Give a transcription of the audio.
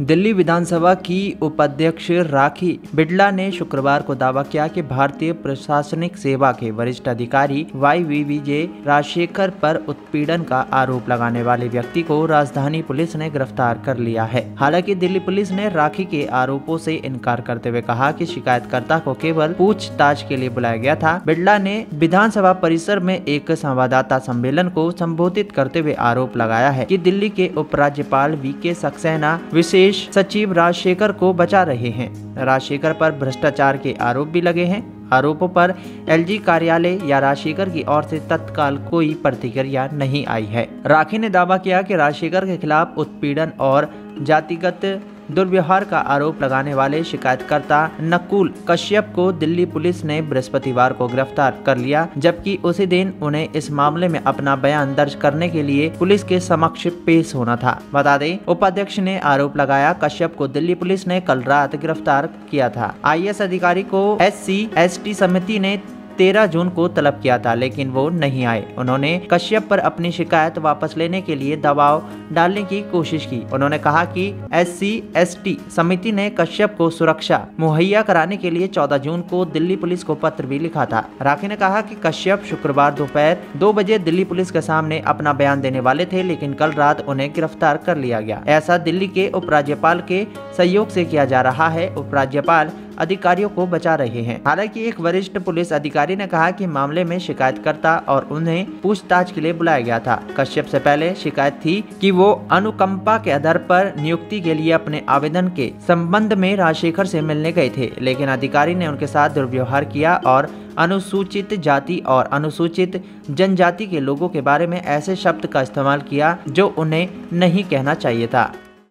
दिल्ली विधानसभा की उपाध्यक्ष राखी बिड़ला ने शुक्रवार को दावा किया कि भारतीय प्रशासनिक सेवा के वरिष्ठ अधिकारी वाई वी विजय राजशेखर पर उत्पीड़न का आरोप लगाने वाले व्यक्ति को राजधानी पुलिस ने गिरफ़्तार कर लिया है। हालाँकि दिल्ली पुलिस ने राखी के आरोपों से इनकार करते हुए कहा कि शिकायतकर्ता को केवल पूछताछ के लिए बुलाया गया था। बिड़ला ने विधानसभा परिसर में एक संवाददाता सम्मेलन को संबोधित करते हुए आरोप लगाया है की दिल्ली के उपराज्यपाल वी के सक्सेना विशेष विशेष सचिव राजशेखर को बचा रहे हैं। राजशेखर पर भ्रष्टाचार के आरोप भी लगे हैं। आरोपों पर एलजी कार्यालय या राजशेखर की ओर से तत्काल कोई प्रतिक्रिया नहीं आई है। राखी ने दावा किया कि राजशेखर के खिलाफ उत्पीड़न और जातिगत दुर्व्यवहार का आरोप लगाने वाले शिकायतकर्ता नकुल कश्यप को दिल्ली पुलिस ने बृहस्पतिवार को गिरफ़्तार कर लिया, जबकि उसी दिन उन्हें इस मामले में अपना बयान दर्ज करने के लिए पुलिस के समक्ष पेश होना था। बता दें, उपाध्यक्ष ने आरोप लगाया, कश्यप को दिल्ली पुलिस ने कल रात गिरफ़्तार किया था। आई अधिकारी को एस सी समिति ने तेरह जून को तलब किया था, लेकिन वो नहीं आए। उन्होंने कश्यप पर अपनी शिकायत वापस लेने के लिए दबाव डालने की कोशिश की। उन्होंने कहा कि एस सी समिति ने कश्यप को सुरक्षा मुहैया कराने के लिए 14 जून को दिल्ली पुलिस को पत्र भी लिखा था। राखी ने कहा कि कश्यप शुक्रवार दोपहर दो बजे दिल्ली पुलिस के सामने अपना बयान देने वाले थे, लेकिन कल रात उन्हें गिरफ़्तार कर लिया गया। ऐसा दिल्ली के उपराज्यपाल के सहयोग से किया जा रहा है। उपराज्यपाल अधिकारियों को बचा रहे हैं। हालाँकि एक वरिष्ठ पुलिस अधिकारी ने कहा कि मामले में शिकायतकर्ता और उन्हें पूछताछ के लिए बुलाया गया था। कश्यप से पहले शिकायत थी कि वो अनुकंपा के आधार पर नियुक्ति के लिए अपने आवेदन के संबंध में राजशेखर से मिलने गए थे, लेकिन अधिकारी ने उनके साथ दुर्व्यवहार किया और अनुसूचित जाति और अनुसूचित जनजाति के लोगों के बारे में ऐसे शब्द का इस्तेमाल किया जो उन्हें नहीं कहना चाहिए था।